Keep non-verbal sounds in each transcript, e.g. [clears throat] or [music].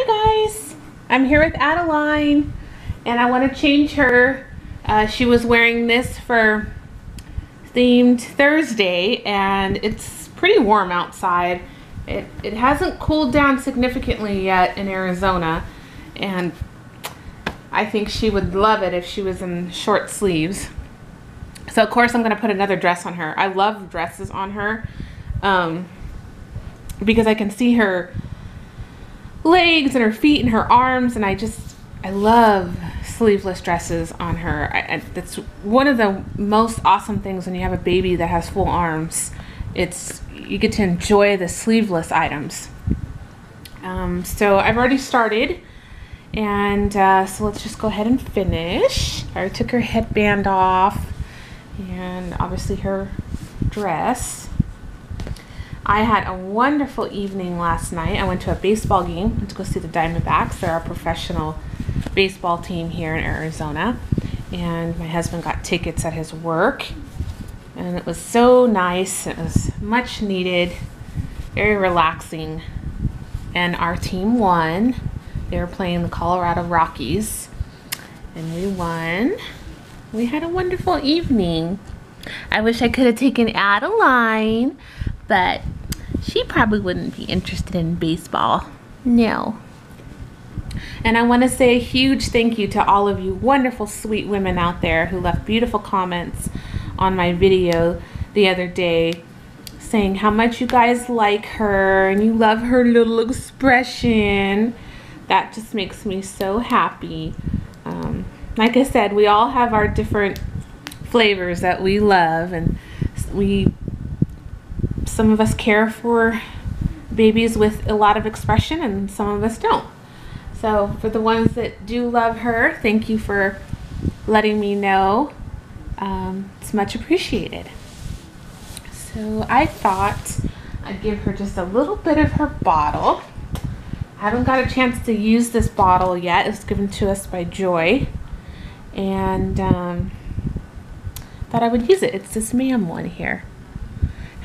Hi guys, I'm here with Adaline and I want to change her. Uh, she was wearing this for themed Thursday and it's pretty warm outside. It, it hasn't cooled down significantly yet in Arizona and I think she would love it if she was in short sleeves. So of course I'm going to put another dress on her. I love dresses on her um, because I can see her legs and her feet and her arms and I just I love sleeveless dresses on her. That's one of the most awesome things when you have a baby that has full arms. It's you get to enjoy the sleeveless items. Um, so I've already started and uh, so let's just go ahead and finish. I took her headband off and obviously her dress. I had a wonderful evening last night. I went to a baseball game to go see the Diamondbacks. They're a professional baseball team here in Arizona. And my husband got tickets at his work. And it was so nice. It was much needed, very relaxing. And our team won. They were playing the Colorado Rockies. And we won. We had a wonderful evening. I wish I could have taken Adaline, but she probably wouldn't be interested in baseball. No. And I want to say a huge thank you to all of you wonderful, sweet women out there who left beautiful comments on my video the other day saying how much you guys like her and you love her little expression. That just makes me so happy. Um, like I said, we all have our different flavors that we love and we some of us care for babies with a lot of expression and some of us don't. So for the ones that do love her, thank you for letting me know. Um, it's much appreciated. So I thought I'd give her just a little bit of her bottle. I haven't got a chance to use this bottle yet. It was given to us by Joy. And um, thought I would use it. It's this ma'am one here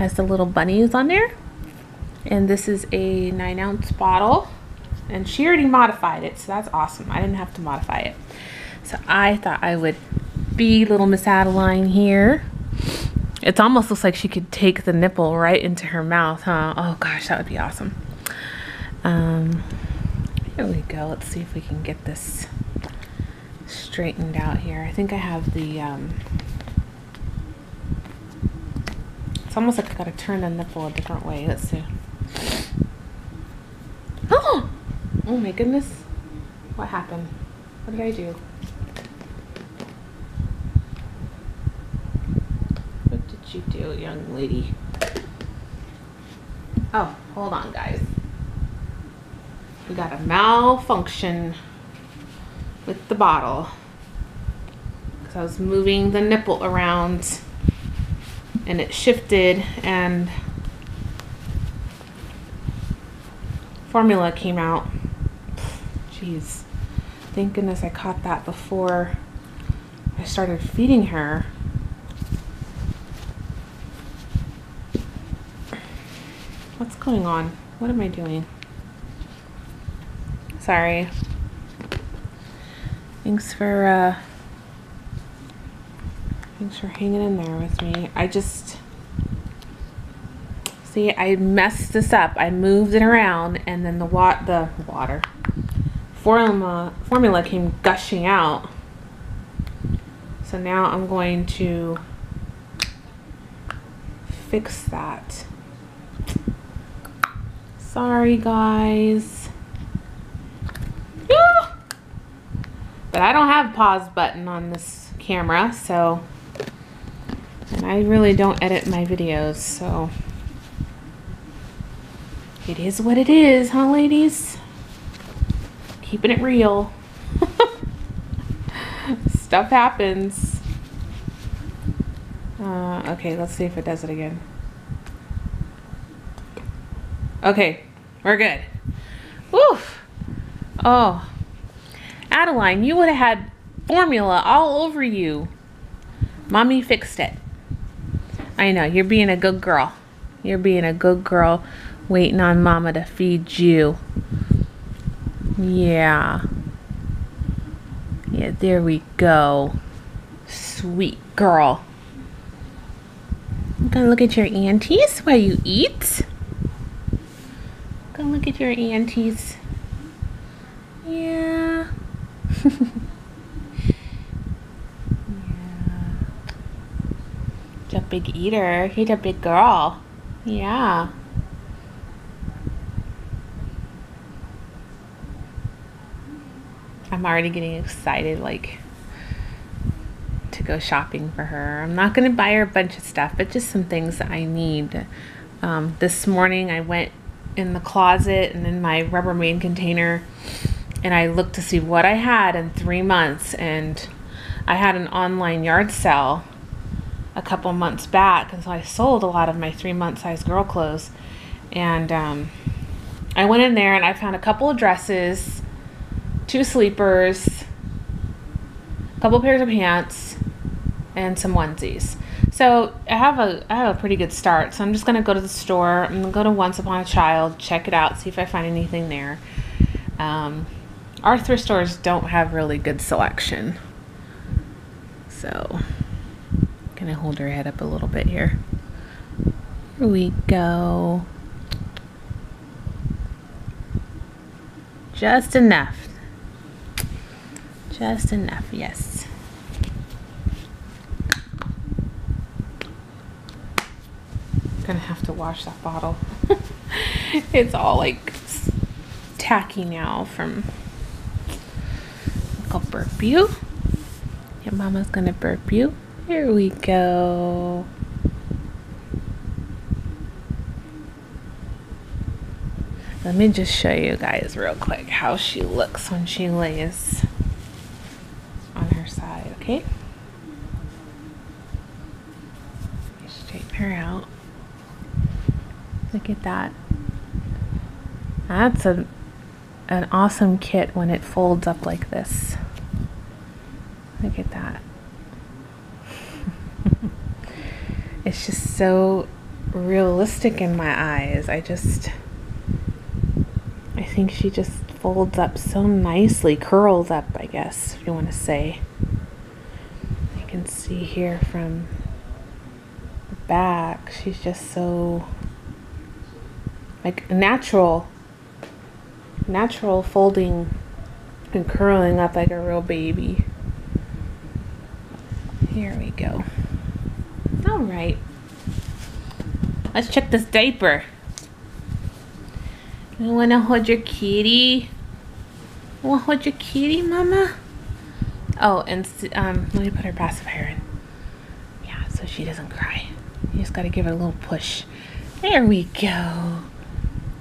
has the little bunnies on there. And this is a nine ounce bottle. And she already modified it so that's awesome. I didn't have to modify it. So I thought I would be little Miss Adaline here. It almost looks like she could take the nipple right into her mouth huh? Oh gosh that would be awesome. Um, here we go. Let's see if we can get this straightened out here. I think I have the um, It's almost like I gotta turn the nipple a different way. Let's see. Oh! [gasps] Oh my goodness. What happened? What did I do? What did you do, young lady? Oh, hold on, guys. We got a malfunction with the bottle. Because I was moving the nipple around and it shifted and formula came out. Jeez. Thank goodness I caught that before I started feeding her. What's going on? What am I doing? Sorry. Thanks for uh, Thanks for hanging in there with me. I just, see, I messed this up. I moved it around and then the, wa the water, formula, formula came gushing out. So now I'm going to fix that. Sorry, guys. Ah! But I don't have pause button on this camera, so and I really don't edit my videos, so it is what it is, huh, ladies? Keeping it real. [laughs] Stuff happens. Uh, okay, let's see if it does it again. Okay, we're good. Woof. Oh. Adaline, you would have had formula all over you. Mommy fixed it. I know, you're being a good girl. You're being a good girl waiting on mama to feed you. Yeah. Yeah, there we go. Sweet girl. I'm gonna look at your aunties while you eat. Gonna look at your aunties. Yeah. [laughs] yeah. You're a big eater. You're a big girl. Yeah. I'm already getting excited, like, to go shopping for her. I'm not to buy her a bunch of stuff, but just some things that I need. Um, this morning I went in the closet and in my Rubbermaid container and I looked to see what I had in three months. And I had an online yard sale a couple months back, and so I sold a lot of my three month size girl clothes. And um, I went in there and I found a couple of dresses, two sleepers, a couple pairs of pants, and some onesies. So I have a I have a pretty good start. So I'm just gonna go to the store. I'm gonna go to Once Upon a Child, check it out, see if I find anything there. Um, our thrift stores don't have really good selection. So gonna hold her head up a little bit here. Here we go. Just enough. Just enough, yes. Gonna have to wash that bottle. [laughs] it's all like tacky now from I'll burp you. Your mama's gonna burp you. Here we go. Let me just show you guys real quick how she looks when she lays on her side, okay? Straighten her out. Look at that. That's a an awesome kit when it folds up like this. Look at that. It's just so realistic in my eyes. I just, I think she just folds up so nicely, curls up, I guess, if you want to say. You can see here from the back, she's just so, like, natural natural folding and curling up like a real baby. Here we go. All right. Let's check this diaper. You want to hold your kitty? You want to hold your kitty, Mama? Oh, and um, let me put her pacifier in. Yeah, so she doesn't cry. You just got to give it a little push. There we go.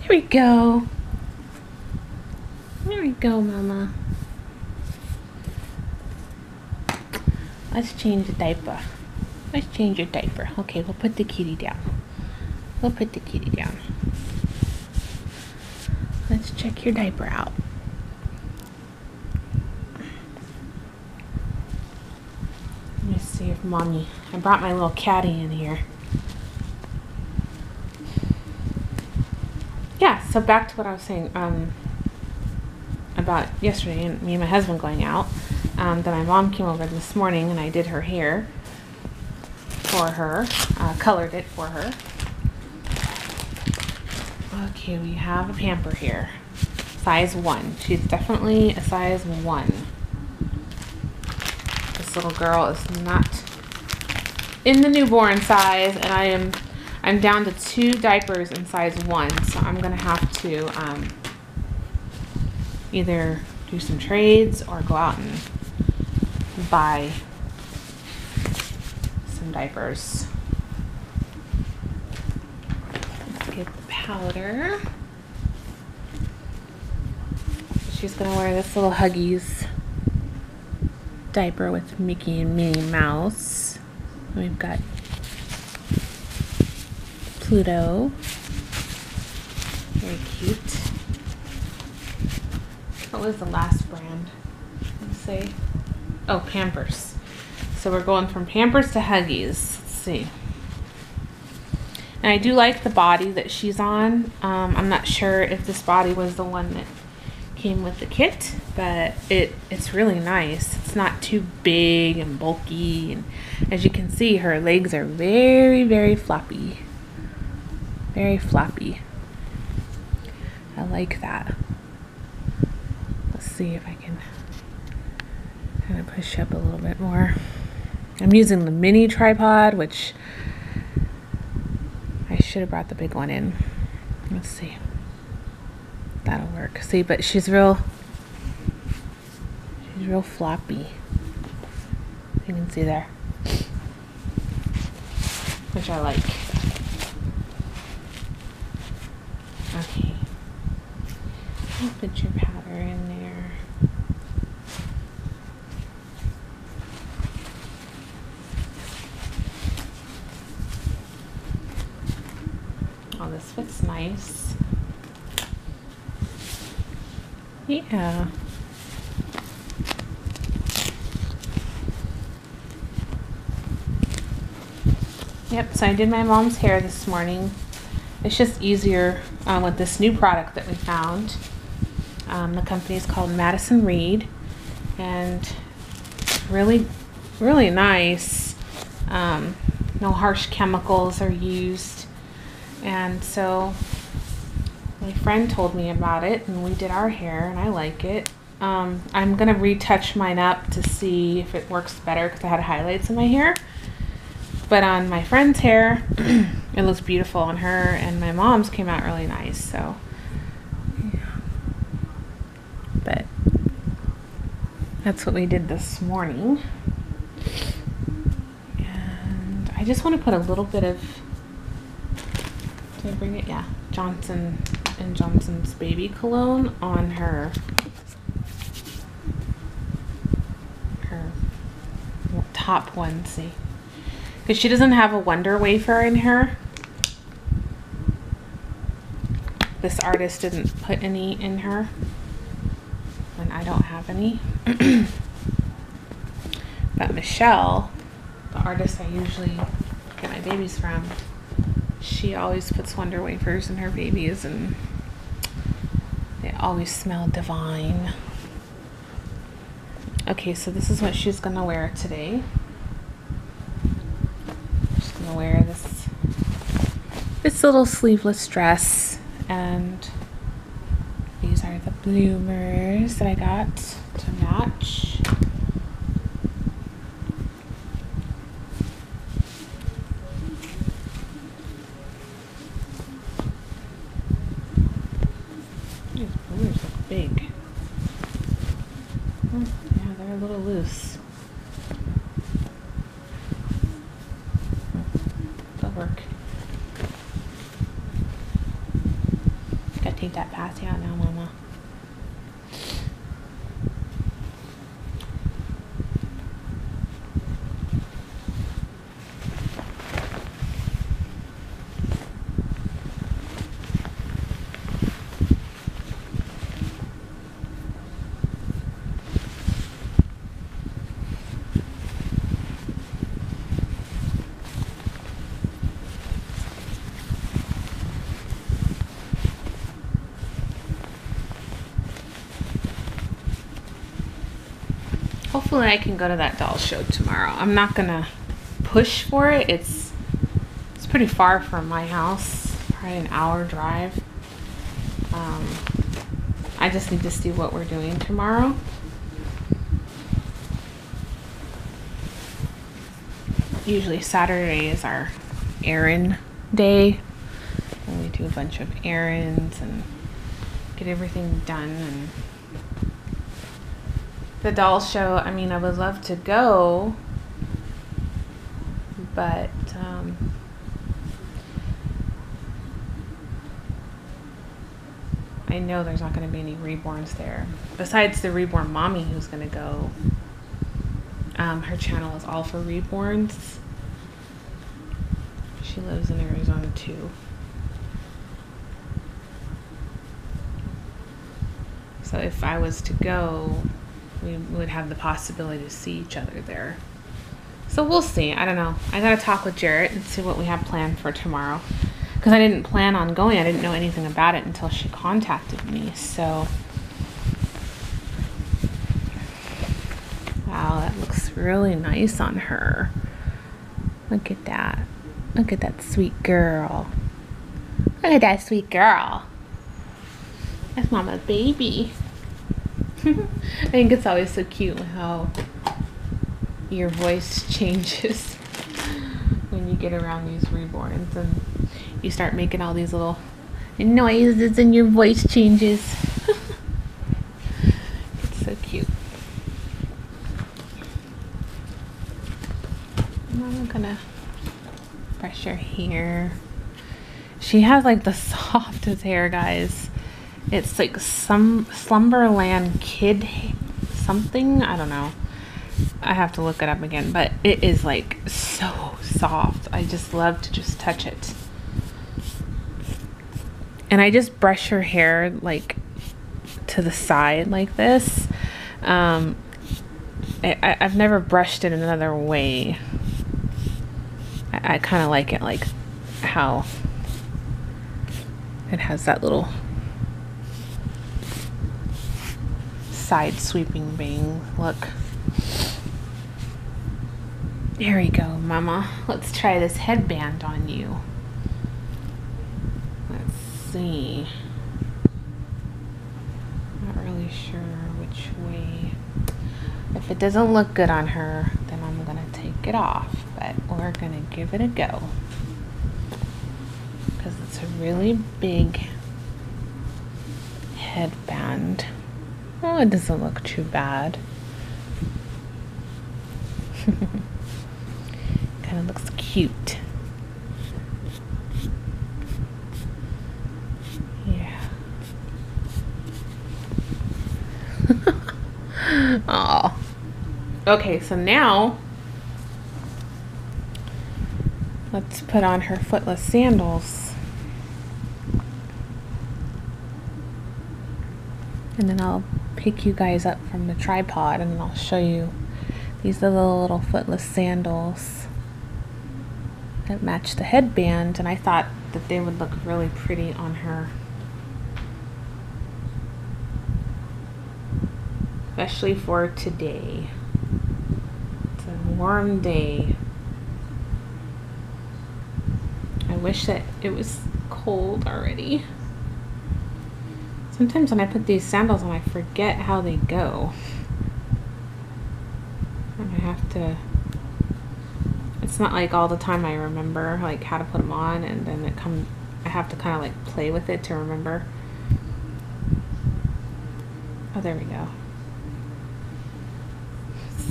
There we go. There we go, Mama. Let's change the diaper. Let's change your diaper. Okay, we'll put the kitty down. We'll put the kitty down. Let's check your diaper out. Let me see if mommy. I brought my little caddy in here. Yeah, so back to what I was saying. Um, about yesterday and me and my husband going out um, that my mom came over this morning and I did her hair for her, uh, colored it for her. Okay, we have a pamper here. Size 1. She's definitely a size 1. This little girl is not in the newborn size and I am I'm down to two diapers in size 1 so I'm gonna have to um, either do some trades or go out and buy some diapers. Let's get the powder. She's gonna wear this little Huggies diaper with Mickey and Minnie Mouse. We've got Pluto. Very cute. What was the last brand? Let's see. Oh, Pampers. So we're going from Pampers to Huggies. Let's see. And I do like the body that she's on. Um, I'm not sure if this body was the one that came with the kit, but it it's really nice. It's not too big and bulky, and as you can see, her legs are very very floppy, very floppy. I like that. Let's see if I can kind of push up a little bit more. I'm using the mini tripod, which I should have brought the big one in. Let's see. That'll work. See, but she's real, she's real floppy. You can see there. Which I like. Okay. I'll put your powder in there. Fits nice. Yeah. Yep, so I did my mom's hair this morning. It's just easier um, with this new product that we found. Um, the company is called Madison Reed, and really, really nice. Um, no harsh chemicals are used, and so my friend told me about it, and we did our hair, and I like it. Um, I'm gonna retouch mine up to see if it works better because I had highlights in my hair. But on my friend's hair, [clears throat] it looks beautiful on her, and my mom's came out really nice. So, yeah. but that's what we did this morning. And I just want to put a little bit of. I bring it? Yeah, Johnson and Johnson's baby cologne on her. Her top onesie. Because she doesn't have a Wonder Wafer in her. This artist didn't put any in her. And I don't have any. [clears throat] but Michelle, the artist I usually get my babies from, she always puts Wonder Wafers in her babies and they always smell divine. Okay, so this is what she's gonna wear today gonna wear this this little sleeveless dress and these are the bloomers that I got to match. These bloomers look big. Hmm, yeah, they're a little loose. work. Gotta take that passy out now, Mama. Hopefully I can go to that doll show tomorrow. I'm not gonna push for it. It's it's pretty far from my house, probably an hour drive. Um, I just need to see what we're doing tomorrow. Usually Saturday is our errand day. And we do a bunch of errands and get everything done and the doll show, I mean, I would love to go, but um, I know there's not going to be any reborns there. Besides the reborn mommy who's going to go, um, her channel is all for reborns. She lives in Arizona too. So if I was to go, we would have the possibility to see each other there. So we'll see. I don't know. I gotta talk with Jarrett and see what we have planned for tomorrow. Because I didn't plan on going. I didn't know anything about it until she contacted me. So. Wow, that looks really nice on her. Look at that. Look at that sweet girl. Look at that sweet girl. That's mama's baby. [laughs] I think it's always so cute how your voice changes [laughs] when you get around these reborns and you start making all these little noises and your voice changes. [laughs] it's so cute. I'm gonna brush her hair. She has like the softest hair, guys. It's like some Slumberland kid something. I don't know. I have to look it up again, but it is like so soft. I just love to just touch it. And I just brush her hair like to the side like this. Um, I, I've never brushed it another way. I, I kind of like it like how it has that little side sweeping bang look. There we go, Mama. Let's try this headband on you. Let's see. Not really sure which way. If it doesn't look good on her, then I'm going to take it off. But we're going to give it a go. Because it's a really big headband. Oh, it doesn't look too bad. [laughs] kind of looks cute. Yeah. [laughs] oh. Okay, so now let's put on her footless sandals. And then I'll pick you guys up from the tripod and I'll show you these are the little footless sandals that match the headband and I thought that they would look really pretty on her. Especially for today. It's a warm day. I wish that it was cold already. Sometimes when I put these sandals on, I forget how they go. And I have to, it's not like all the time I remember like how to put them on and then it come, I have to kind of like play with it to remember. Oh, there we go.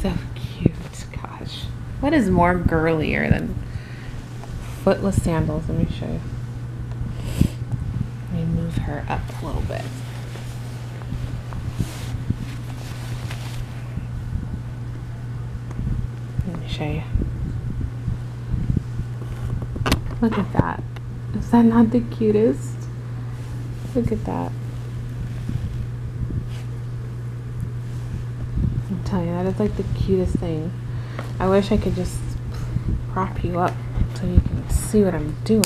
So cute, gosh. What is more girlier than footless sandals? Let me show you move her up a little bit. Let me show you. Look at that. Is that not the cutest? Look at that. I'm telling you, that is like the cutest thing. I wish I could just prop you up so you can see what I'm doing.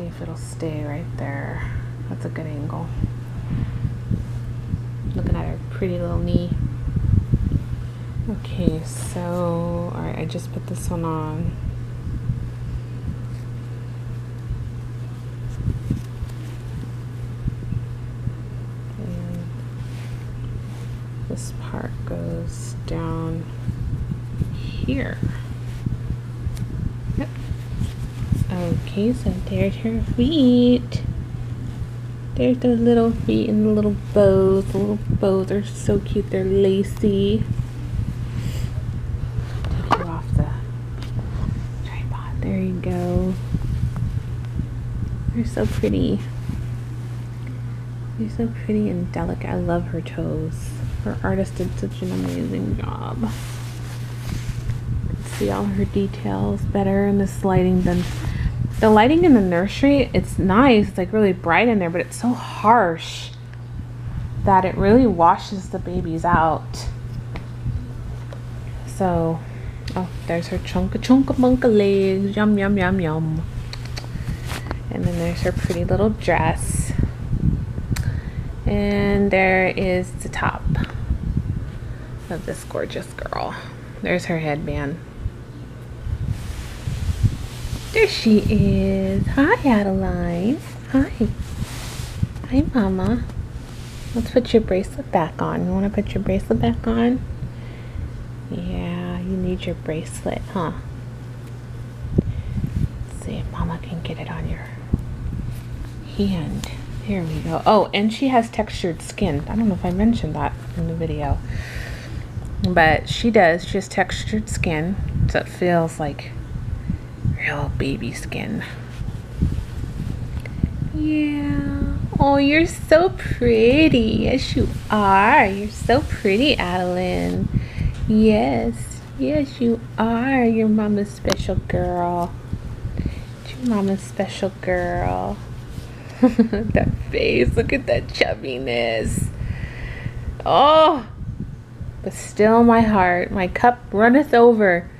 see if it'll stay right there. That's a good angle. Looking at her pretty little knee. Okay, so, alright, I just put this one on. And this part goes down here. Okay, so there's her feet. There's those little feet and the little bows. The little bows are so cute. They're lacy. Take you off the tripod. There you go. They're so pretty. They're so pretty and delicate. I love her toes. Her artist did such an amazing job. See all her details better in this lighting than the lighting in the nursery, it's nice. It's like really bright in there, but it's so harsh that it really washes the babies out. So, oh, there's her chunka chunka bunka legs. Yum, yum, yum, yum. And then there's her pretty little dress. And there is the top. of this gorgeous girl. There's her headband. There she is. Hi, Adaline. Hi. Hi, Mama. Let's put your bracelet back on. You want to put your bracelet back on? Yeah, you need your bracelet, huh? Let's see if Mama can get it on your hand. Here we go. Oh, and she has textured skin. I don't know if I mentioned that in the video. But she does. She has textured skin. So it feels like real baby skin. Yeah. Oh, you're so pretty. Yes, you are. You're so pretty, Adaline. Yes. Yes, you are. Your mama's special girl. Your mama's special girl. [laughs] that face. Look at that chubbiness. Oh. But still my heart, my cup runneth over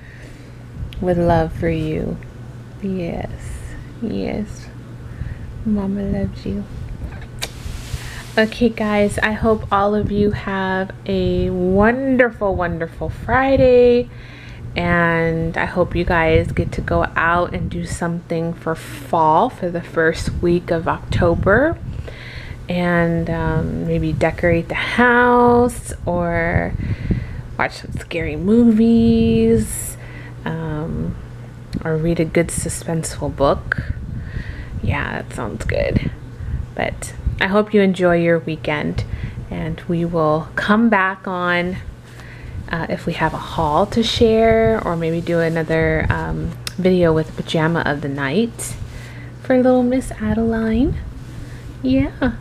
with love for you. Yes. Yes. Mama loves you. Okay, guys, I hope all of you have a wonderful, wonderful Friday. And I hope you guys get to go out and do something for fall for the first week of October. And um, maybe decorate the house or watch some scary movies um, or read a good suspenseful book. Yeah, that sounds good. But I hope you enjoy your weekend and we will come back on uh, if we have a haul to share or maybe do another um, video with pajama of the night for little Miss Adaline. Yeah.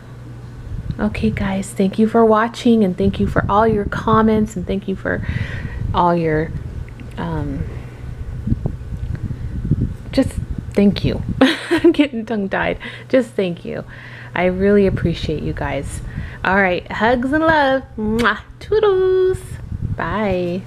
Okay, guys, thank you for watching and thank you for all your comments and thank you for all your um, just thank you. [laughs] I'm getting tongue tied. Just thank you. I really appreciate you guys. All right, hugs and love. Mwah. Toodles. Bye.